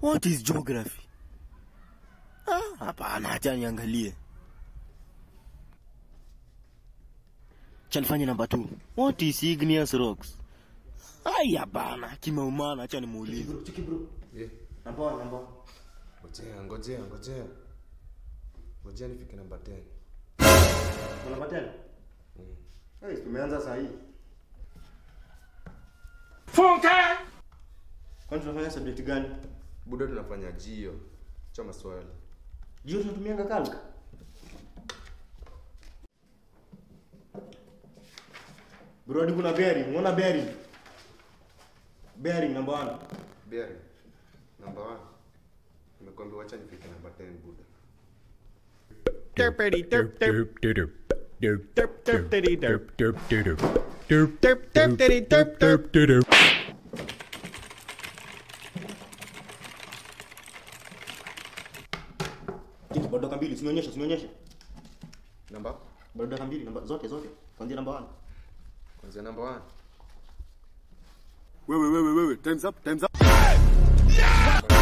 What is geography? Ah, hapana, acha niangalie. Acha nifanye namba 2. What is igneous rocks? Ai, hapana, kimaumana, acha nimuulize. Chiki bro. Eh, Namba one, namba one. ngojea ngojea ngojea ngojea nifike namba 10 namba 10. Hey, tumeanza saa hii. Funka! Kwani tunafanya subject gani? Buda tunafanya jio cha maswali. Jio tunatumianga kalka. Bro, hadi kuna bearing. Unaona bearing? Bearing namba 1. bearing namba 1 nimekwambia wacha nifike namba 10 buda Derpity derp derp derp. Derp derp derp derp. Derp derp derp derp derp. Derp derp Chiki Kitu bado badoka mbili usinionyeshe, usinionyeshe. Namba? Bado Badoka mbili namba zote zote. Kwanza namba 1. Kwanza namba 1. Wewe wewe wewe, time's up, time's up. Yeah! yeah!